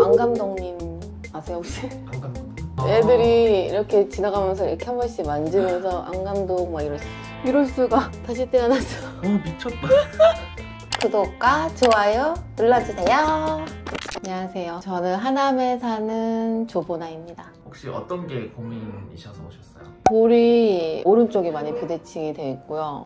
안 감독님 아세요 혹시? 안 감독님. 애들이 이렇게 지나가면서 이렇게 한 번씩 만지면서 안 감독 막 이럴 수 이럴 수가 다시 태어났어 어 미쳤다. 구독과 좋아요 눌러주세요 안녕하세요 저는 하남에 사는 조보나입니다 혹시 어떤 게 고민이셔서 오셨어요? 볼이 오른쪽이 많이 비대칭이 되어 있고요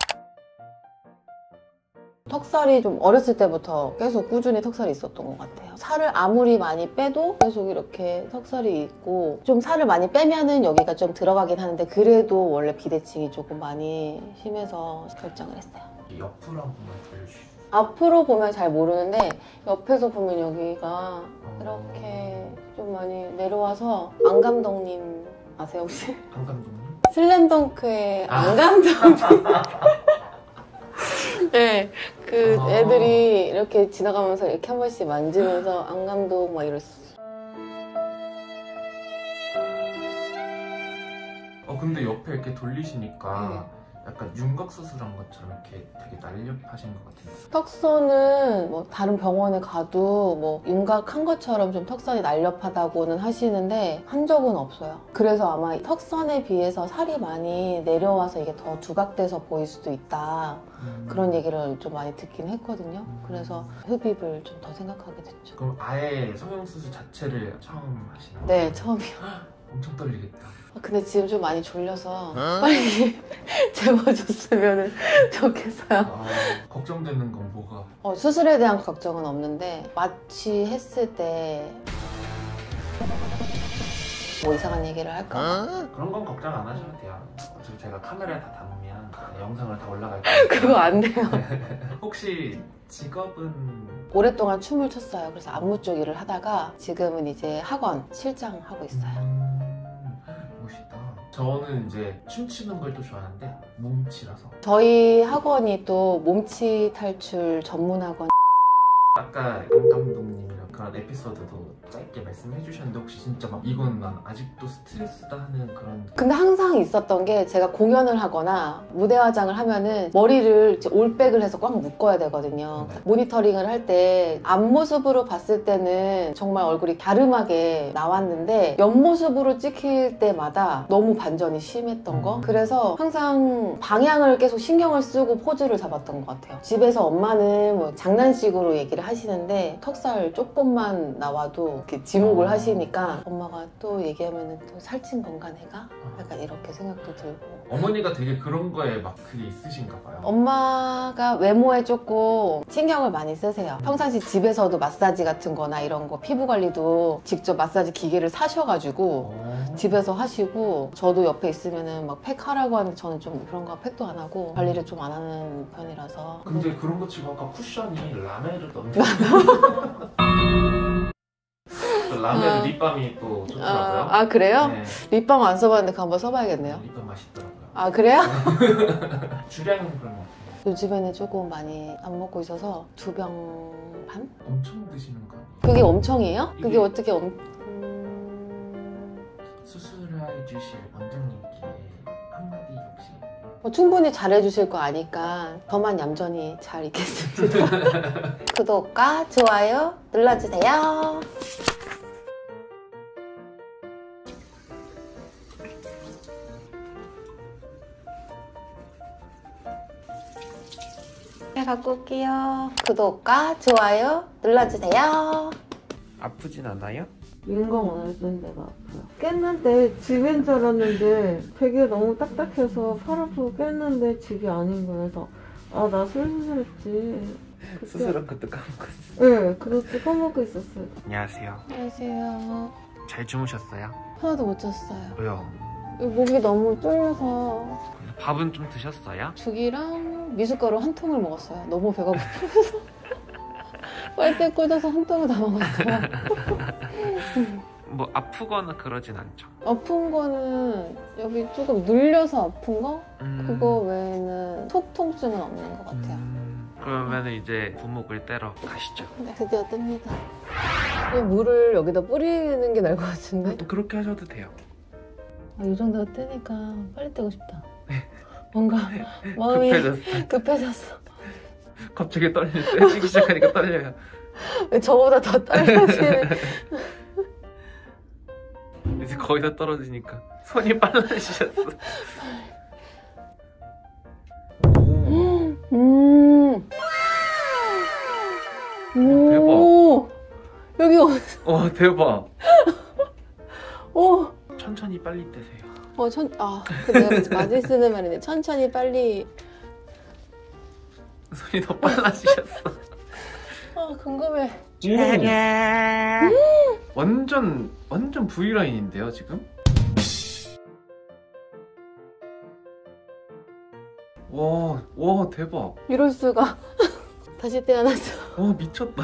턱살이 좀 어렸을 때부터 계속 꾸준히 턱살이 있었던 것 같아요. 살을 아무리 많이 빼도 계속 이렇게 턱살이 있고 좀 살을 많이 빼면은 여기가 좀 들어가긴 하는데 그래도 원래 비대칭이 조금 많이 심해서 결정을 했어요. 이 옆으로 한 번만 돌려주시죠. 앞으로 보면 잘 모르는데 옆에서 보면 여기가 어, 이렇게 좀 많이 내려와서 안 감독님 아세요 혹시? 안 감독님? 슬램덩크의 아. 안 감독님 네, 그 아. 애들이 이렇게 지나가면서 이렇게 한 번씩 만지면서 안 감독 막 이랬어. 어 근데 옆에 이렇게 돌리시니까 네. 약간 윤곽 수술한 것처럼 이렇게 되게 날렵하신 것 같은데. 턱선은 뭐 다른 병원에 가도 뭐 윤곽한 것처럼 좀 턱선이 날렵하다고는 하시는데 한 적은 없어요. 그래서 아마 이 턱선에 비해서 살이 많이 내려와서 이게 더 두각돼서 보일 수도 있다. 음. 그런 얘기를 좀 많이 듣긴 했거든요. 그래서 흡입을 좀 더 생각하게 됐죠. 그럼 아예 성형 수술 자체를 처음 하시는 거예요? 네, 처음이요. 엄청 떨리겠다. 아, 근데 지금 좀 많이 졸려서 빨리 재워줬으면 좋겠어요. 아, 걱정되는 건 뭐가? 어, 수술에 대한 걱정은 없는데 마취 했을 때 뭐 이상한 얘기를 할까? 그런 건 걱정 안 하셔도 돼요. 어차피 제가 카메라에 다 담으면 영상을 다 올라갈 거예요. 그거 안 돼요. 혹시 직업은 오랫동안 춤을 췄어요. 그래서 안무 쪽 일을 하다가 지금은 이제 학원 실장 하고 있어요. 저는 이제 춤추는 걸 또 좋아하는데 몸치라서 저희 학원이 또 몸치 탈출 전문 학원. 아까 양 감독님이랑 그런 에피소드도 짧게 말씀해 주셨는데 혹시 진짜 막 이건 난 아직도 스트레스다 하는 그런 근데 항상 있었던 게 제가 공연을 하거나 무대 화장을 하면은 머리를 올백을 해서 꽉 묶어야 되거든요. 네. 모니터링을 할 때 앞모습으로 봤을 때는 정말 얼굴이 갸름하게 나왔는데 옆모습으로 찍힐 때마다 너무 반전이 심했던 거. 음. 그래서 항상 방향을 계속 신경을 쓰고 포즈를 잡았던 것 같아요. 집에서 엄마는 뭐 장난식으로 얘기를 하시는데 턱살 조금 만 나와도 이렇게 지목을 어. 하시니까 엄마가 또 얘기하면 또 살찐 건가 내가? 약간 이렇게 생각도 들고 어머니가 되게 그런 거에 막 그게 있으신가 봐요. 엄마가 외모에 조금 신경을 많이 쓰세요 평상시 집에서도 마사지 같은 거나 이런 거 피부 관리도 직접 마사지 기계를 사셔가지고 어. 집에서 하시고 저도 옆에 있으면은 막 팩 하라고 하는데 저는 좀 그런 거 팩도 안 하고 관리를 좀 안 하는 편이라서 근데 그런 거 치고 아까 쿠션이 라메를 넣는 라메르 아. 립밤이 또 아, 좋더라고요. 아, 그래요? 네. 립밤 안 써봤는데 그거 한번 써봐야겠네요 립밤 맛있더라고요. 아 그래요? 주량은 그러면 어때요? 요즘에는 조금 많이 안 먹고 있어서 두 병 반? 엄청 드시는 거 아니에요? 그게 엄청이에요? 그게 이게- 어떻게 엄... 음... 수술해 주실 원장님께 한마디 혹시 뭐 충분히 잘해주실 거 아니까 저만 얌전히 잘 있겠습니다. 구독과 좋아요 눌러주세요. 갖고 올게요. 구독과 좋아요 눌러주세요. 아프진 않아요? 인공 오늘 쓴 데가 아파요. 깼는데 집인 줄 알았는데 되게 너무 딱딱해서 팔 아프고 깼는데 집이 아닌. 그래서 아 나술 수술했지. 그때- 수술한 것도 까먹었어. 네, 그것도 까먹고 있었어요. 안녕하세요. 안녕하세요. 잘 주무셨어요? 하나도 못 잤어요. 왜요? 목이 너무 쫄려서 밥은 좀 드셨어요? 죽이랑 미숫가루 한 통을 먹었어요. 너무 배가 고파서. 빨대 꽂아서 한 통을 다 먹었어요. 뭐 아프거나 그러진 않죠. 아픈 거는 여기 조금 눌려서 아픈 거? 음. 그거 외에는 속 통증은 없는 것 같아요. 음, 그러면 이제 부목을 떼러 가시죠. 네, 드디어 뜹니다. 이 물을 여기다 뿌리는 게 나을 것 같은데? 또 그렇게 하셔도 돼요. 아, 이 정도가 뜨니까 빨리 떼고 싶다. 뭔가 마음이 급해졌어. 급해졌어. 갑자기 떨릴 때 뛰기 시작하니까 떨려요. 저보다 더 떨려지네. 이제 거의 다 떨어지니까 손이 빨라지셨어. 오, 음. 오. 여기 어, 와 대박. 오. 천천히 빨리 떼세요. 어, 천, 아, 그 내가 많이 쓰는 말인데, 천천히 빨리. 손이 더 빨라지셨어. 아, 궁금해. 완전 완전 V 라인인데요 지금? 와, 와 대박. 이럴 수가. 다시 태어났어. 와 미쳤다.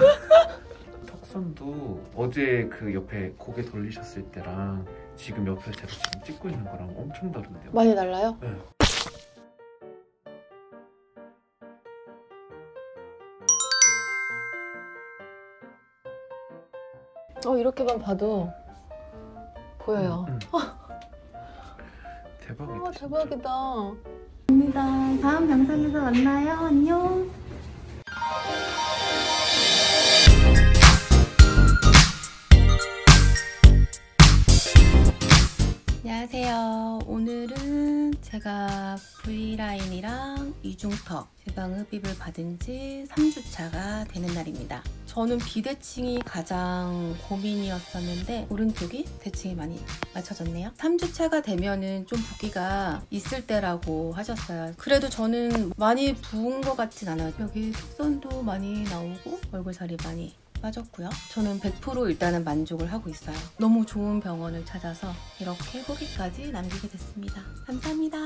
턱선도 어제 그 옆에 고개 돌리셨을 때랑 지금 옆에 제가 지금 찍고 있는 거랑 엄청 다른데요. 많이 달라요? 네. 어, 이렇게만 봐도 보여요. 음. 대박이다. 아, 진짜. 대박이다. 다음 영상에서 만나요. 안녕. 안녕하세요. 오늘은 제가 V라인이랑 이중턱 지방 흡입을 받은 지 3주차가 되는 날입니다. 저는 비대칭이 가장 고민이었었는데 오른쪽이 대칭이 많이 맞춰졌네요. 3주차가 되면은 좀 붓기가 있을 때라고 하셨어요. 그래도 저는 많이 부은 것 같진 않아요. 여기 속선도 많이 나오고 얼굴살이 많이 빠졌고요. 저는 100% 일단은 만족을 하고 있어요. 너무 좋은 병원을 찾아서 이렇게 후기까지 남기게 됐습니다. 감사합니다.